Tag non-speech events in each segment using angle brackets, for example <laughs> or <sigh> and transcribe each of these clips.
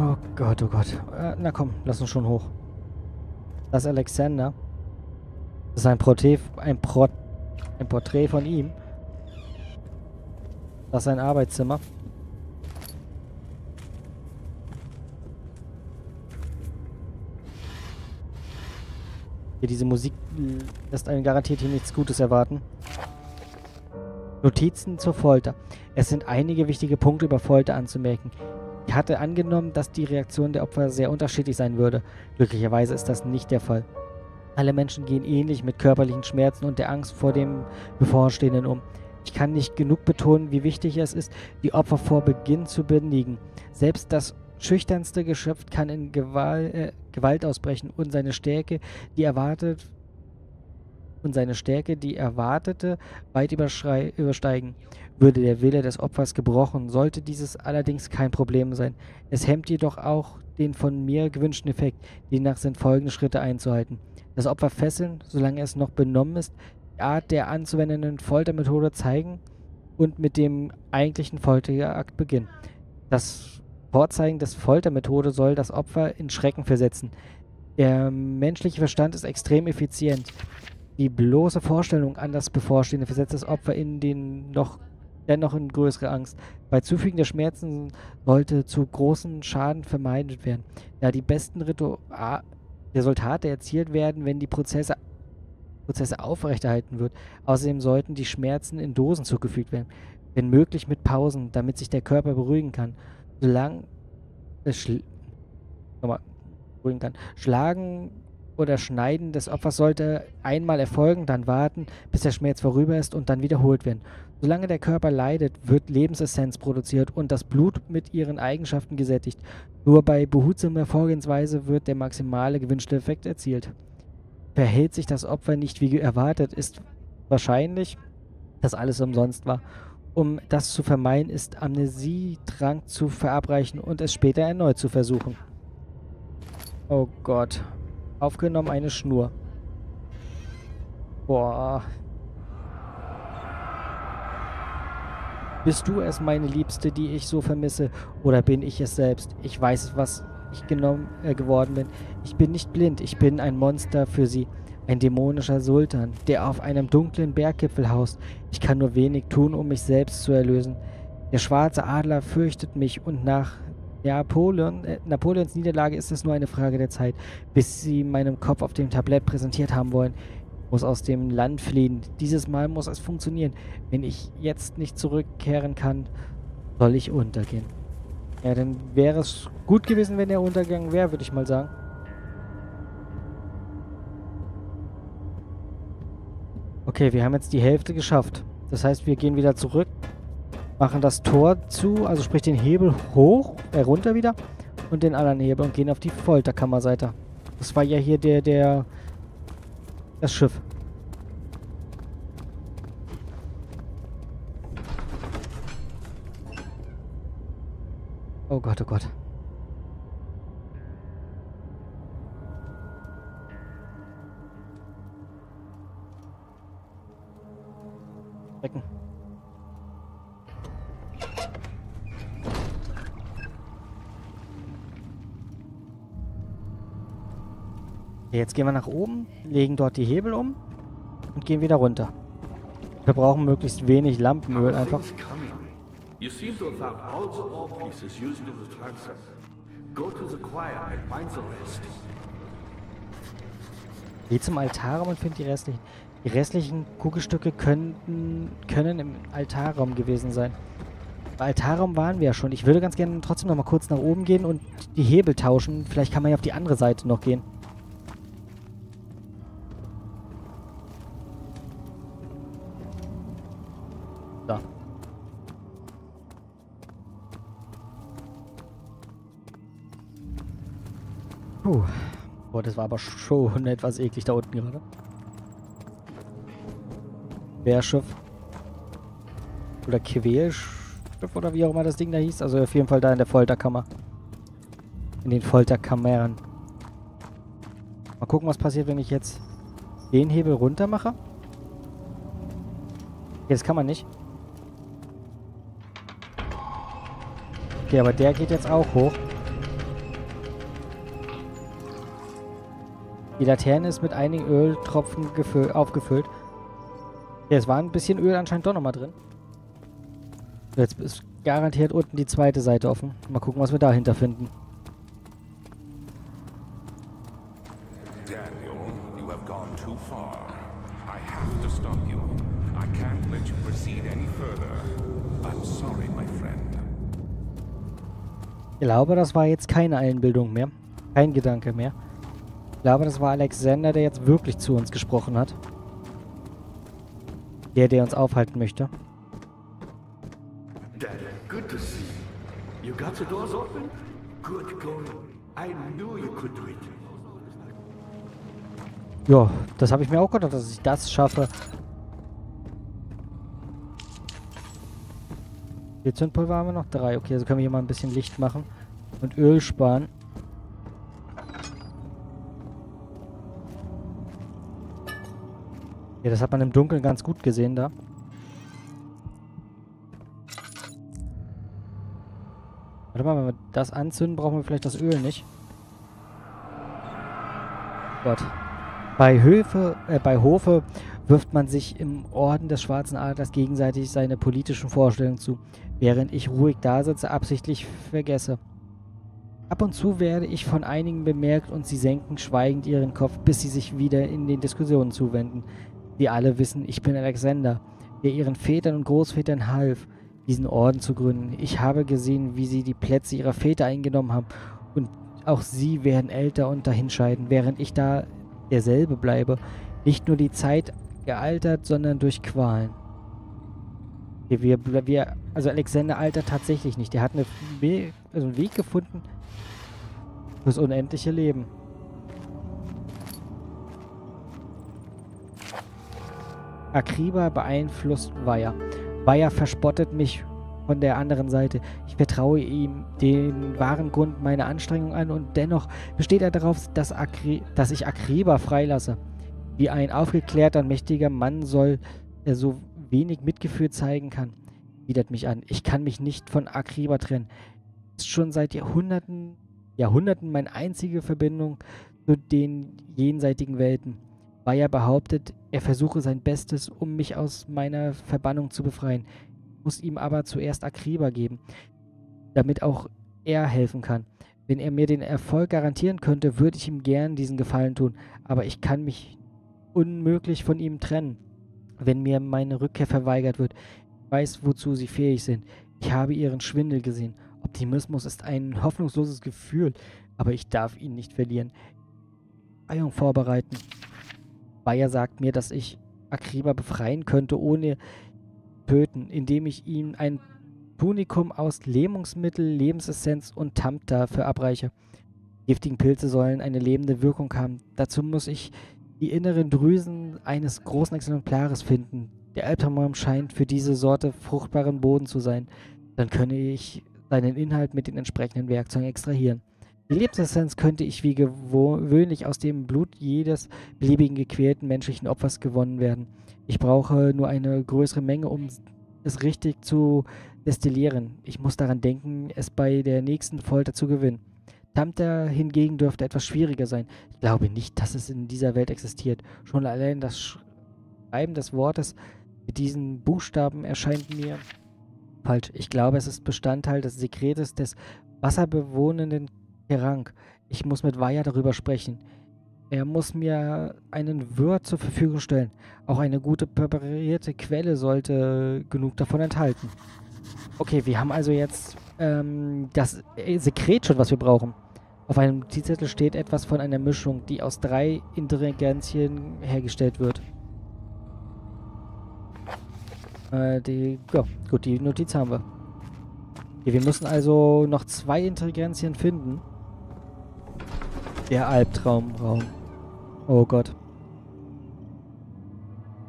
Oh Gott, oh Gott. Äh, na komm, lass uns schon hoch. Das ist Alexander. Das ist ein Porträt, ein, Pro, ein Porträt von ihm. Das ist sein Arbeitszimmer. Hier, diese Musik lässt einen garantiert hier nichts Gutes erwarten. Notizen zur Folter. Es sind einige wichtige Punkte über Folter anzumerken. Hatte angenommen, dass die Reaktion der Opfer sehr unterschiedlich sein würde. Glücklicherweise ist das nicht der Fall. Alle Menschen gehen ähnlich mit körperlichen Schmerzen und der Angst vor dem Bevorstehenden um. Ich kann nicht genug betonen, wie wichtig es ist, die Opfer vor Beginn zu benigen. Selbst das schüchternste Geschöpf kann in Gewalt, äh, Gewalt ausbrechen und seine Stärke, die erwartet und seine Stärke, die erwartete, weit übersteigen. Würde der Wille des Opfers gebrochen, sollte dieses allerdings kein Problem sein. Es hemmt jedoch auch den von mir gewünschten Effekt. Demnach sind folgende Schritte einzuhalten. Das Opfer fesseln, solange es noch benommen ist, die Art der anzuwendenden Foltermethode zeigen und mit dem eigentlichen Folterakt beginnen. Das Vorzeigen des Foltermethode soll das Opfer in Schrecken versetzen. Der menschliche Verstand ist extrem effizient. Die bloße Vorstellung an das Bevorstehende versetzt das Opfer in den noch dennoch in größere Angst. Bei Zufügen der Schmerzen sollte zu großen Schaden vermeidet werden, da die besten Ritu Resultate erzielt werden, wenn die Prozesse, Prozesse aufrechterhalten wird. Außerdem sollten die Schmerzen in Dosen zugefügt werden, wenn möglich mit Pausen, damit sich der Körper beruhigen kann. Solange es schl beruhigen kann. Schlagen oder Schneiden des Opfers sollte einmal erfolgen, dann warten, bis der Schmerz vorüber ist und dann wiederholt werden. Solange der Körper leidet, wird Lebensessenz produziert und das Blut mit ihren Eigenschaften gesättigt. Nur bei behutsamer Vorgehensweise wird der maximale gewünschte Effekt erzielt. Verhält sich das Opfer nicht wie erwartet, ist wahrscheinlich, dass alles umsonst war. Um das zu vermeiden, ist Amnesiedrang zu verabreichen und es später erneut zu versuchen. Oh Gott. Aufgenommen eine Schnur. Boah. Bist du es, meine Liebste, die ich so vermisse? Oder bin ich es selbst? Ich weiß, was ich genommen, äh, geworden bin. Ich bin nicht blind, ich bin ein Monster für sie. Ein dämonischer Sultan, der auf einem dunklen Berggipfel haust. Ich kann nur wenig tun, um mich selbst zu erlösen. Der schwarze Adler fürchtet mich und nach Napoleon, äh, Napoleons Niederlage ist es nur eine Frage der Zeit, bis sie meinem Kopf auf dem Tablett präsentiert haben wollen. Ich muss aus dem Land fliehen. Dieses Mal muss es funktionieren. Wenn ich jetzt nicht zurückkehren kann, soll ich untergehen. Ja, dann wäre es gut gewesen, wenn er untergegangen wäre, würde ich mal sagen. Okay, wir haben jetzt die Hälfte geschafft. Das heißt, wir gehen wieder zurück machen das Tor zu, also sprich den Hebel hoch, äh, runter wieder und den anderen Hebel und gehen auf die Folterkammerseite. Das war ja hier der, der, das Schiff. Oh Gott, oh Gott. Becken. Jetzt gehen wir nach oben, legen dort die Hebel um und gehen wieder runter. Wir brauchen möglichst wenig Lampenöl einfach. Geh zum Altarraum und find die restlichen. Die restlichen Kugelstücke könnten, können im Altarraum gewesen sein. Bei Altarraum waren wir ja schon. Ich würde ganz gerne trotzdem noch mal kurz nach oben gehen und die Hebel tauschen. Vielleicht kann man ja auf die andere Seite noch gehen. War aber schon <laughs> etwas eklig da unten gerade. Bärschiff. Oder Quälschiff oder wie auch immer das Ding da hieß. Also auf jeden Fall da in der Folterkammer. In den Folterkammern. Mal gucken, was passiert, wenn ich jetzt den Hebel runter mache. Das kann man nicht. Okay, aber der geht jetzt auch hoch. Die Laterne ist mit einigen Öltropfen aufgefüllt. Ja, es war ein bisschen Öl anscheinend doch nochmal drin. Jetzt ist garantiert unten die zweite Seite offen. Mal gucken, was wir dahinter finden. Ich glaube, das war jetzt keine Einbildung mehr. Kein Gedanke mehr. Ich glaube, das war Alexander, der jetzt wirklich zu uns gesprochen hat. Der, der uns aufhalten möchte. Good to see you. You got the doors open? Good going. I knew you could do it. Ja, das habe ich mir auch gedacht, dass ich das schaffe. Hier Zündpulver haben wir noch drei. Okay, also können wir hier mal ein bisschen Licht machen und Öl sparen. Ja, das hat man im Dunkeln ganz gut gesehen da. Warte mal, wenn wir das anzünden, brauchen wir vielleicht das Öl nicht. Gott. Bei Höfe, äh, bei Hofe wirft man sich im Orden des Schwarzen Adlers gegenseitig seine politischen Vorstellungen zu, während ich ruhig dasitze, absichtlich vergesse. Ab und zu werde ich von einigen bemerkt und sie senken schweigend ihren Kopf, bis sie sich wieder in den Diskussionen zuwenden. Wir alle wissen, ich bin Alexander, der ihren Vätern und Großvätern half, diesen Orden zu gründen. Ich habe gesehen, wie sie die Plätze ihrer Väter eingenommen haben und auch sie werden älter und dahinscheiden, während ich da derselbe bleibe. Nicht nur die Zeit gealtert, sondern durch Qualen. Wir, wir, also Alexander altert tatsächlich nicht. Er hat eine, also einen Weg gefunden fürs unendliche Leben. Akriba beeinflusst Weiher. Weiher verspottet mich von der anderen Seite. Ich vertraue ihm den wahren Grund meiner Anstrengung an und dennoch besteht er darauf, dass, Akri dass ich Akriba freilasse. Wie ein aufgeklärter und mächtiger Mann soll er so wenig Mitgefühl zeigen kann, widert mich an. Ich kann mich nicht von Akriba trennen. Ist schon seit Jahrhunderten, Jahrhunderten meine einzige Verbindung zu den jenseitigen Welten. Bayer behauptet, er versuche sein Bestes, um mich aus meiner Verbannung zu befreien, muss ihm aber zuerst Akriba geben, damit auch er helfen kann. Wenn er mir den Erfolg garantieren könnte, würde ich ihm gern diesen Gefallen tun, aber ich kann mich unmöglich von ihm trennen, wenn mir meine Rückkehr verweigert wird. Ich weiß, wozu sie fähig sind. Ich habe ihren Schwindel gesehen. Optimismus ist ein hoffnungsloses Gefühl, aber ich darf ihn nicht verlieren. Befreiung vorbereiten. Bayer sagt mir, dass ich Akriba befreien könnte, ohne töten, indem ich ihm ein Tunikum aus Lähmungsmittel, Lebensessenz und Tamta verabreiche. Giftigen Pilze sollen eine lebende Wirkung haben. Dazu muss ich die inneren Drüsen eines großen Exemplares finden. Der Albtraum scheint für diese Sorte fruchtbaren Boden zu sein. Dann könne ich seinen Inhalt mit den entsprechenden Werkzeugen extrahieren. Die Lebensessenz könnte ich wie gewöhnlich aus dem Blut jedes beliebigen gequälten menschlichen Opfers gewonnen werden. Ich brauche nur eine größere Menge, um es richtig zu destillieren. Ich muss daran denken, es bei der nächsten Folter zu gewinnen. Tamter hingegen dürfte etwas schwieriger sein. Ich glaube nicht, dass es in dieser Welt existiert. Schon allein das Schreiben des Wortes mit diesen Buchstaben erscheint mir falsch. Ich glaube, es ist Bestandteil des Sekretes des wasserbewohnenden Kerrank. Ich muss mit Weiher darüber sprechen. Er muss mir einen Wirt zur Verfügung stellen. Auch eine gute präparierte Quelle sollte genug davon enthalten. Okay, wir haben also jetzt ähm, das Sekret schon, was wir brauchen. Auf einem Notizzettel steht etwas von einer Mischung, die aus drei Ingredienzien hergestellt wird. Äh, die, ja, gut, die Notiz haben wir. Okay, wir müssen also noch zwei Ingredienzien finden. Der Albtraumraum. Oh Gott.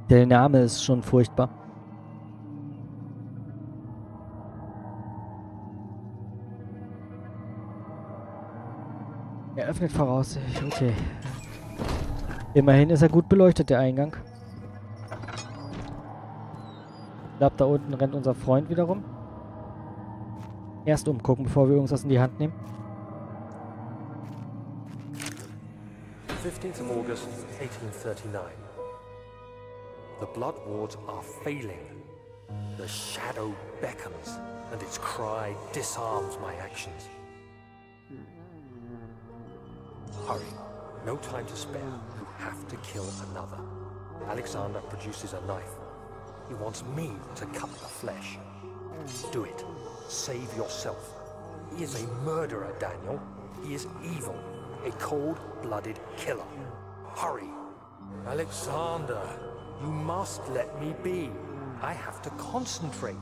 Der Name ist schon furchtbar. Er öffnet voraussichtlich. Okay. Immerhin ist er gut beleuchtet, der Eingang. Ich glaube, da unten rennt unser Freund wieder rum. Erst umgucken, bevor wir irgendwas in die Hand nehmen. 15th of August, 1839. The Blood Wards are failing. The shadow beckons, and its cry disarms my actions. Hurry. No time to spare. You have to kill another. Alexander produces a knife. He wants me to cut the flesh. Do it. Save yourself. He is a murderer, Daniel. He is evil. A cold-blooded killer. Hurry. Alexander, you must let me be. I have to concentrate.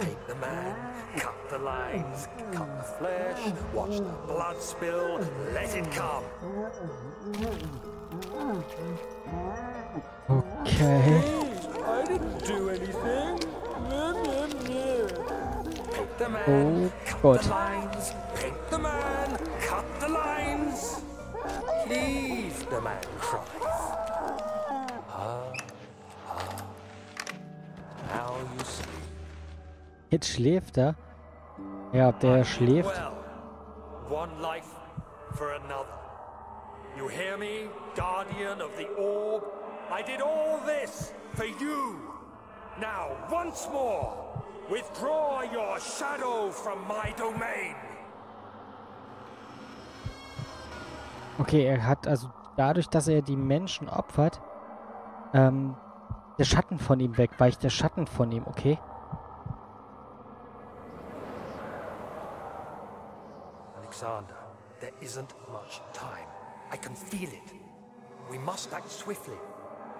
Take the man, cut the lines, cut the flesh, watch the blood spill, let it come. Okay. I didn't do anything. Take the man, Oh cut Gott. the lines, paint the man, cut the lines. Please, the man cries. Ah, ah. Now you see. Jetzt schläft er. Ja, der schläft. Well, one life for another. You hear me, guardian of the orb? I did all this for you. Now, once more, withdraw your shadow from my domain. Okay, er hat also dadurch, dass er die Menschen opfert, ähm, der Schatten von ihm weg, weicht der Schatten von ihm, okay? Alexander, there isn't much time. I can feel it. We must act swiftly.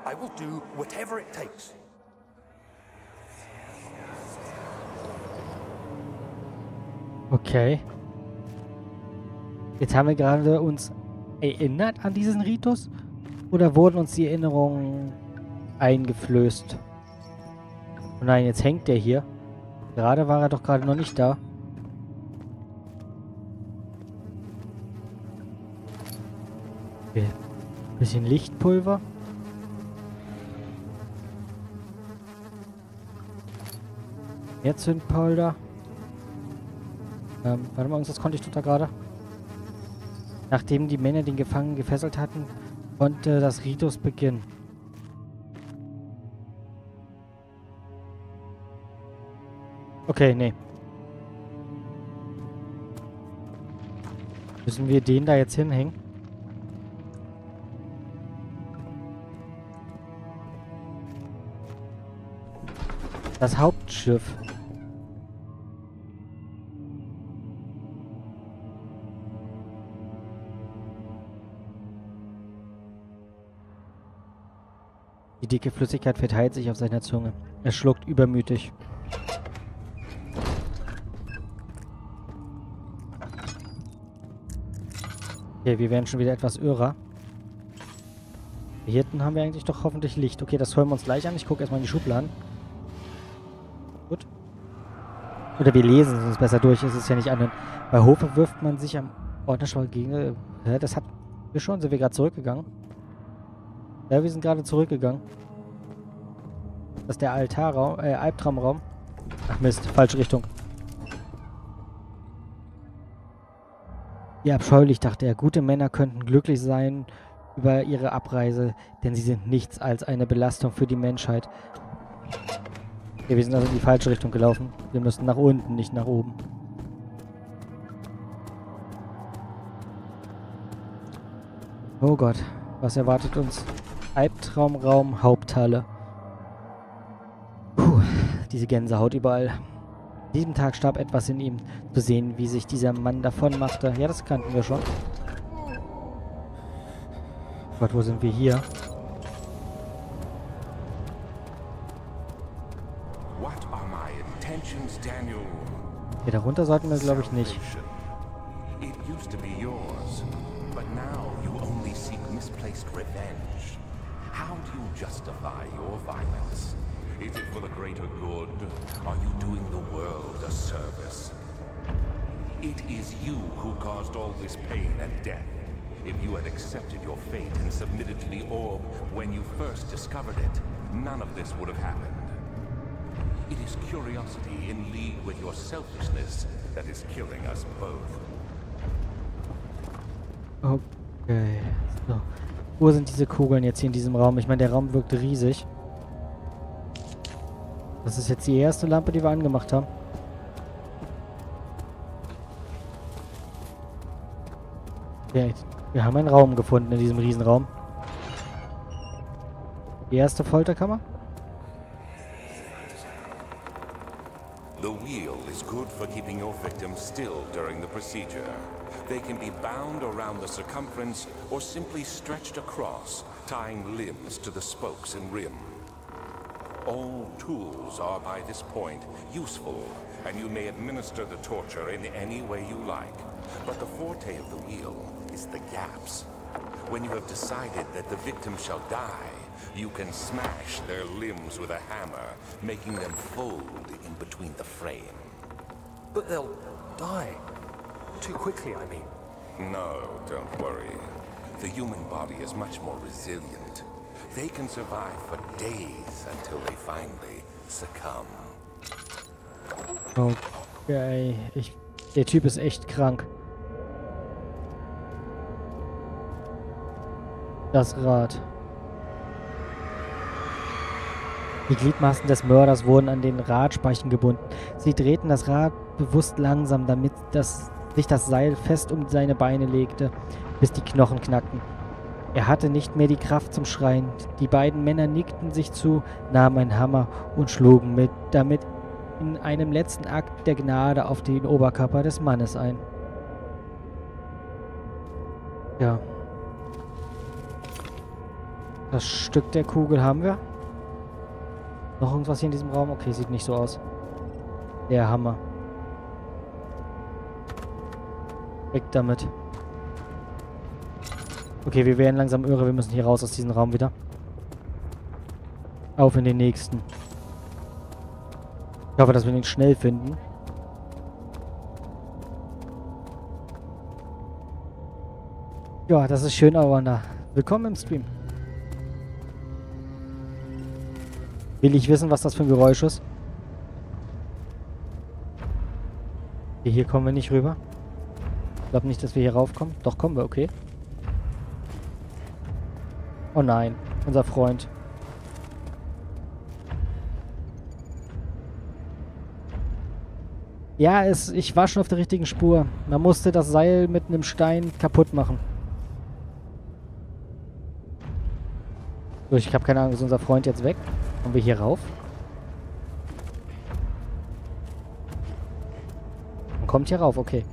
I will do whatever it takes. Okay. Jetzt haben wir gerade uns erinnert an diesen Ritus? Oder wurden uns die Erinnerungen eingeflößt? Oh nein, jetzt hängt der hier. Gerade war er doch gerade noch nicht da. Bisschen Lichtpulver. Mehr Zündpulver. Ähm, warte mal, was konnte ich tut da gerade? Nachdem die Männer den Gefangenen gefesselt hatten, konnte das Ritus beginnen. Okay, nee. Müssen wir den da jetzt hinhängen? Das Hauptschiff. Die dicke Flüssigkeit verteilt sich auf seiner Zunge. Er schluckt übermütig. Okay, wir werden schon wieder etwas irrer. Hier hinten haben wir eigentlich doch hoffentlich Licht. Okay, das hören wir uns gleich an. Ich gucke erstmal in die Schubladen. Gut. Oder wir lesen es uns besser durch. Es ist ja nicht an. Bei Hofe wirft man sich am Ordnerschwall gegen... Hä, das hat... Wir schon, sind wir gerade zurückgegangen? Ja, wir sind gerade zurückgegangen. Das ist der Altarraum, äh, Albtraumraum. Ach Mist, falsche Richtung. Wie abscheulich, dachte er. Gute Männer könnten glücklich sein über ihre Abreise, denn sie sind nichts als eine Belastung für die Menschheit. Okay, wir sind also in die falsche Richtung gelaufen. Wir müssen nach unten, nicht nach oben. Oh Gott, was erwartet uns? Albtraumraum, Haupthalle. Puh, diese Gänsehaut überall. An diesem Tag starb etwas in ihm. Zu sehen, wie sich dieser Mann davonmachte. Ja, das kannten wir schon. Gott, wo sind wir hier? Hier darunter sollten wir, glaube ich, nicht. It is you who caused all this pain and death. If you had accepted your fate and submitted to the orb when you first discovered it, none of this would have happened. It is curiosity in league with your selfishness that is killing us both. Okay. So. Wo sind diese Kugeln jetzt hier in diesem Raum? Ich meine, der Raum wirkt riesig. Das ist jetzt die erste Lampe, die wir angemacht haben. Wir haben einen Raum gefunden in diesem Riesenraum. Die erste Folterkammer. The wheel is good for keeping your victims still during the procedure. They can be bound around the circumference or simply stretched across, tying limbs to the spokes and rim. All tools are by this point useful, and you may administer the torture in any way you like. But the forte of the wheel is the gaps. When you have decided that the victim shall die, you can smash their limbs with a hammer, making them fold in between the frame. But they'll die. Too quickly, I mean. No, don't worry. The human body is much more resilient. They can survive for days until they finally succumb. Okay. Ich, der Typ ist echt krank. Das Rad. Die Gliedmaßen des Mörders wurden an den Radspeichen gebunden. Sie drehten das Rad bewusst langsam, damit das, sich das Seil fest um seine Beine legte, bis die Knochen knackten. Er hatte nicht mehr die Kraft zum Schreien. Die beiden Männer nickten sich zu, nahmen einen Hammer und schlugen mit damit in einem letzten Akt der Gnade auf den Oberkörper des Mannes ein. Ja. Das Stück der Kugel haben wir. Noch irgendwas hier in diesem Raum? Okay, sieht nicht so aus. Der Hammer. Weg damit. Okay, wir werden langsam irre. Wir müssen hier raus aus diesem Raum wieder. Auf in den nächsten. Ich hoffe, dass wir ihn schnell finden. Ja, das ist schön, na. Willkommen im Stream. Will ich wissen, was das für ein Geräusch ist? Okay, hier kommen wir nicht rüber. Ich glaube nicht, dass wir hier raufkommen. Doch, kommen wir, okay. Oh nein, unser Freund. Ja, es, ich war schon auf der richtigen Spur. Man musste das Seil mit einem Stein kaputt machen. So, ich habe keine Ahnung, ist unser Freund jetzt weg? Kommen wir hier rauf? Man kommt hier rauf, okay.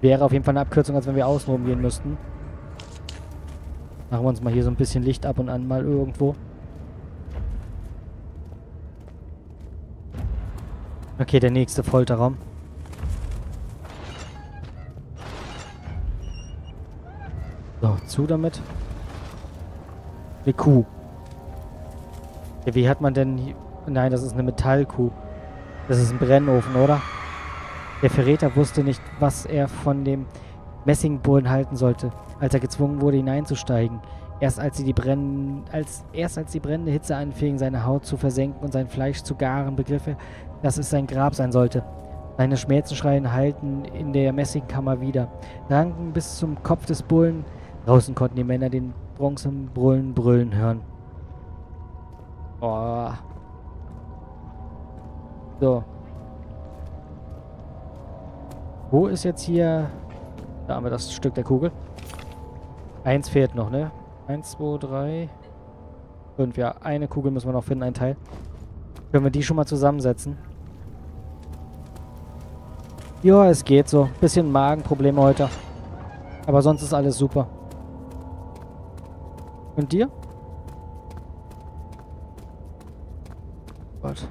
Wäre auf jeden Fall eine Abkürzung, als wenn wir außenrum gehen müssten. Machen wir uns mal hier so ein bisschen Licht ab und an mal irgendwo. Okay, der nächste Folterraum. So, zu damit. Eine Kuh. Ja, wie hat man denn... Hier Nein, das ist eine Metallkuh. Das ist ein Brennofen, oder? Der Verräter wusste nicht, was er von dem Messingbullen halten sollte, als er gezwungen wurde, hineinzusteigen. Erst als, sie die Brenn als, erst als die brennende Hitze anfing, seine Haut zu versenken und sein Fleisch zu garen, begriff er, dass es sein Grab sein sollte. Seine Schmerzensschreien hallten in der Messingkammer wieder, ranken bis zum Kopf des Bullen. Draußen konnten die Männer den Bronzenbrüllen brüllen hören. Oh. So. Wo ist jetzt hier... Da haben wir das Stück der Kugel. Eins fehlt noch, ne? Eins, zwei, drei, fünf. Ja, eine Kugel müssen wir noch finden, ein Teil. Können wir die schon mal zusammensetzen? Ja, es geht so. Bisschen Magenprobleme heute. Aber sonst ist alles super. Und dir? Gott.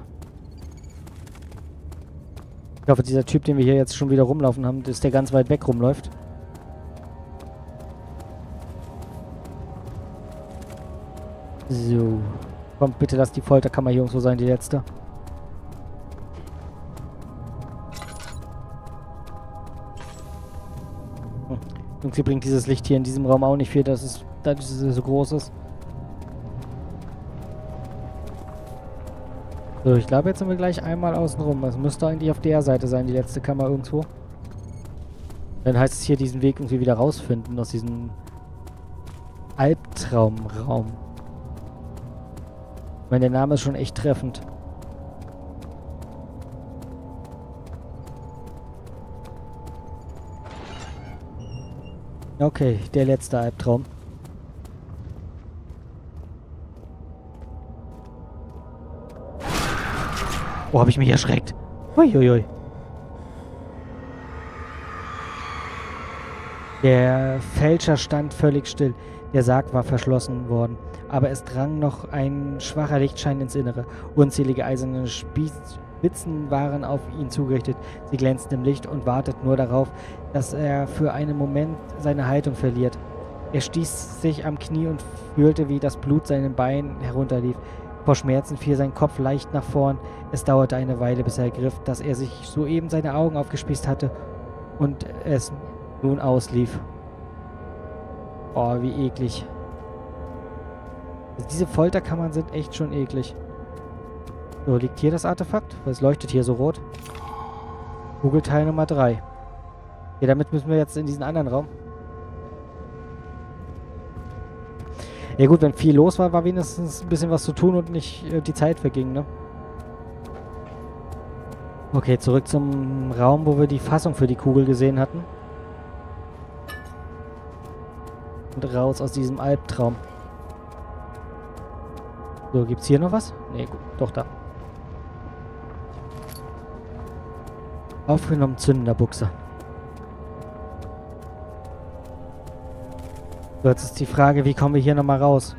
Ich hoffe, dieser Typ, den wir hier jetzt schon wieder rumlaufen haben, dass der ganz weit weg rumläuft. So. Kommt bitte, lass die Folterkammer hier irgendwo sein, die letzte. Hm. Irgendwie bringt dieses Licht hier in diesem Raum auch nicht viel, dass es, dass es so groß ist. So, ich glaube, jetzt sind wir gleich einmal außen rum. Es müsste eigentlich auf der Seite sein, die letzte Kammer irgendwo. Dann heißt es hier, diesen Weg irgendwie wieder rausfinden aus diesem Albtraumraum. Ich meine, der Name ist schon echt treffend. Okay, der letzte Albtraum. Oh, habe ich mich erschreckt. Uiuiui. Der Fälscher stand völlig still. Der Sarg war verschlossen worden, aber es drang noch ein schwacher Lichtschein ins Innere. Unzählige eiserne Spitzen waren auf ihn zugerichtet. Sie glänzten im Licht und warteten nur darauf, dass er für einen Moment seine Haltung verliert. Er stieß sich am Knie und fühlte, wie das Blut seinen Beinen herunterlief. Vor Schmerzen fiel sein Kopf leicht nach vorn. Es dauerte eine Weile, bis er ergriff, dass er sich soeben seine Augen aufgespießt hatte und es nun auslief. Oh, wie eklig. Also diese Folterkammern sind echt schon eklig. So, liegt hier das Artefakt? Weil es leuchtet hier so rot. Kugelteil Nummer 3. Ja, damit müssen wir jetzt in diesen anderen Raum. Ja gut, wenn viel los war, war wenigstens ein bisschen was zu tun und nicht äh, die Zeit verging, ne? Okay, zurück zum Raum, wo wir die Fassung für die Kugel gesehen hatten. Und raus aus diesem Albtraum. So, gibt's hier noch was? Ne, gut, doch da. Aufgenommen, zündender Buchse. So, jetzt ist die Frage, wie kommen wir hier nochmal raus?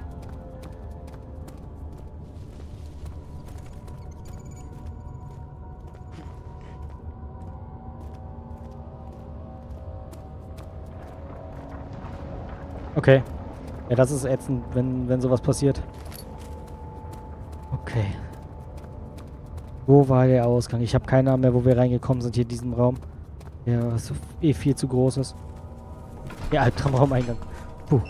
Okay. Ja, das ist ätzend, wenn, wenn sowas passiert. Okay. Wo war der Ausgang? Ich habe keine Ahnung mehr, wo wir reingekommen sind hier in diesem Raum. Ja, was eh viel zu groß ist. Der Albtraumraum-Eingang. Puh.